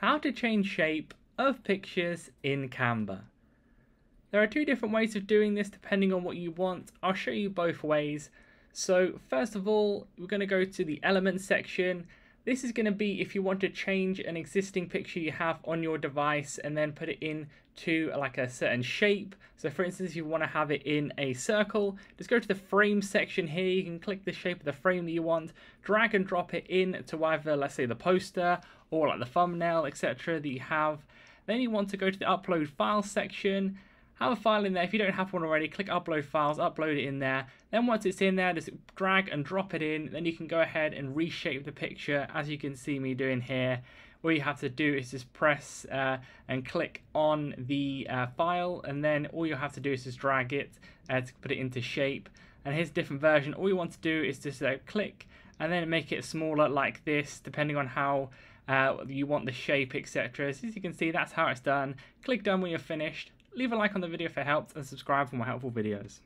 how to change shape of pictures in Canva. There are two different ways of doing this depending on what you want. I'll show you both ways. So first of all, we're going to go to the elements section. This is going to be if you want to change an existing picture you have on your device and then put it in to like a certain shape. So for instance, you want to have it in a circle, just go to the frame section here. You can click the shape of the frame that you want, drag and drop it in to either, let's say the poster or like the thumbnail, etc. that you have. Then you want to go to the upload file section have a file in there. If you don't have one already, click upload files, upload it in there. Then once it's in there, just drag and drop it in. Then you can go ahead and reshape the picture as you can see me doing here. All you have to do is just press uh, and click on the uh, file and then all you have to do is just drag it uh, to put it into shape. And here's a different version. All you want to do is just uh, click and then make it smaller like this depending on how uh, you want the shape etc. So as you can see that's how it's done. Click done when you're finished Leave a like on the video if it helped and subscribe for more helpful videos.